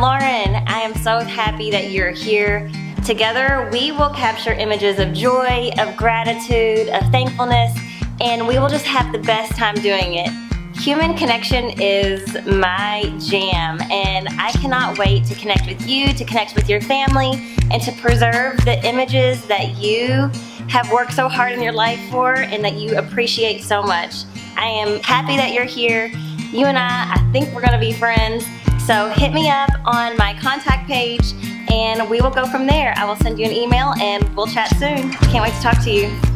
Lauren. I am so happy that you're here. Together, we will capture images of joy, of gratitude, of thankfulness, and we will just have the best time doing it. Human connection is my jam, and I cannot wait to connect with you, to connect with your family, and to preserve the images that you have worked so hard in your life for and that you appreciate so much. I am happy that you're here. You and I, I think we're gonna be friends. So hit me up on my contact page and we will go from there. I will send you an email and we'll chat soon. Can't wait to talk to you.